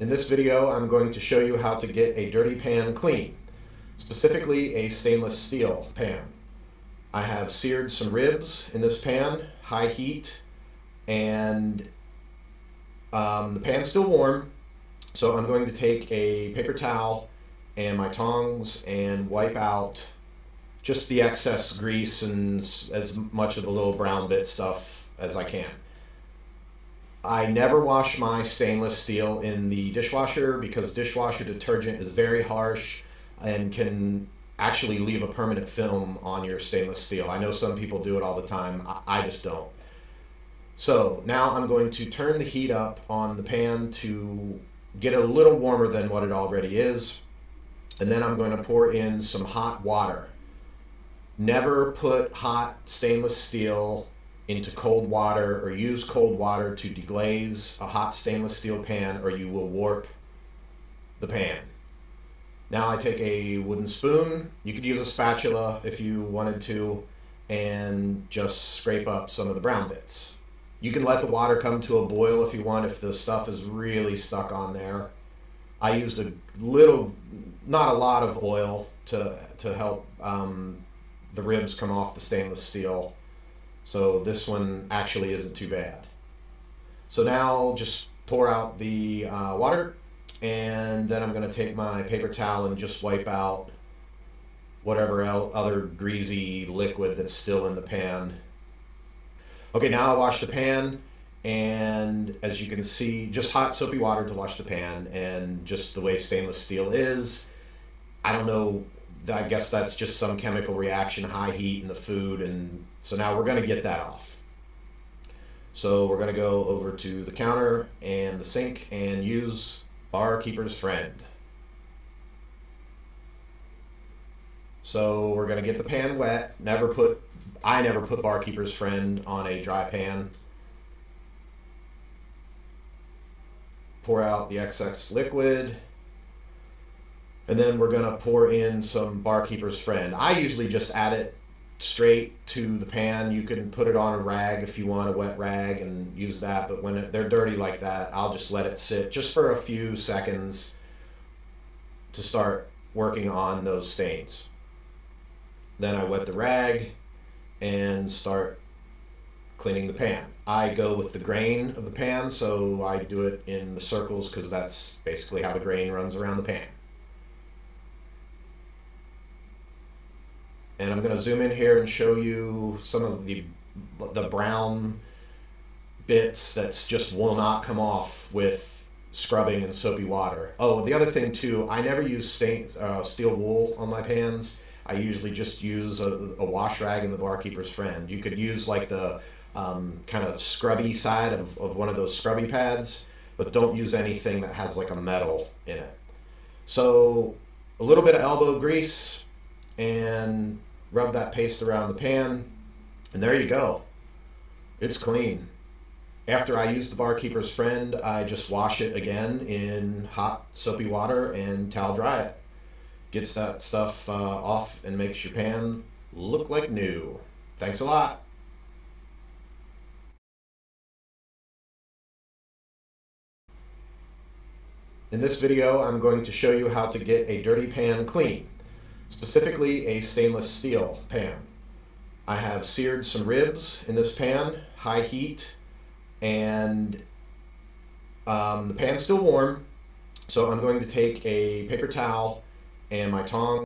In this video, I'm going to show you how to get a dirty pan clean, specifically a stainless steel pan. I have seared some ribs in this pan, high heat, and um, the pan's still warm, so I'm going to take a paper towel and my tongs and wipe out just the excess grease and as much of the little brown bit stuff as I can. I never wash my stainless steel in the dishwasher because dishwasher detergent is very harsh and can actually leave a permanent film on your stainless steel. I know some people do it all the time. I, just don't. So now I'm going to turn the heat up on the pan to get it a little warmer than what it already is. And then I'm going to pour in some hot water. Never put hot stainless steel into cold water or use cold water to deglaze a hot stainless steel pan or you will warp the pan. Now I take a wooden spoon. You could use a spatula if you wanted to and just scrape up some of the brown bits. You can let the water come to a boil if you want, if the stuff is really stuck on there. I used a little, not a lot of oil to, to help um, the ribs come off the stainless steel so this one actually isn't too bad. So now just pour out the uh, water and then I'm going to take my paper towel and just wipe out whatever other greasy liquid that's still in the pan. Okay, now I wash the pan and as you can see, just hot soapy water to wash the pan and just the way stainless steel is. I don't know I guess that's just some chemical reaction, high heat in the food, and so now we're going to get that off. So we're going to go over to the counter and the sink and use Barkeeper's Friend. So we're going to get the pan wet. Never put, I never put Barkeeper's Friend on a dry pan. Pour out the excess liquid. And then we're to pour in some barkeeper's friend. I usually just add it straight to the pan. You can put it on a rag if you want a wet rag and use that. But when it, they're dirty like that, I'll just let it sit just for a few seconds to start working on those stains. Then I wet the rag and start cleaning the pan. I go with the grain of the pan, so I do it in the circles because that's basically how the grain runs around the pan. And I'm going to zoom in here and show you some of the the brown bits that just will not come off with scrubbing and soapy water. Oh, the other thing too, I never use stain, uh, steel wool on my pans. I usually just use a, a, wash rag and the barkeeper's friend. You could use like the um, kind of scrubby side of, of one of those scrubby pads, but don't use anything that has like a metal in it. So a little bit of elbow grease and rub that paste around the pan, and there you go. It's clean. After I use the barkeeper's friend, I just wash it again in hot soapy water and towel dry it. Gets that stuff uh, off and makes your pan look like new. Thanks a lot. In this video, I'm going to show you how to get a dirty pan clean specifically a stainless steel pan. I have seared some ribs in this pan, high heat, and um, the pan's still warm, so I'm going to take a paper towel and my tongs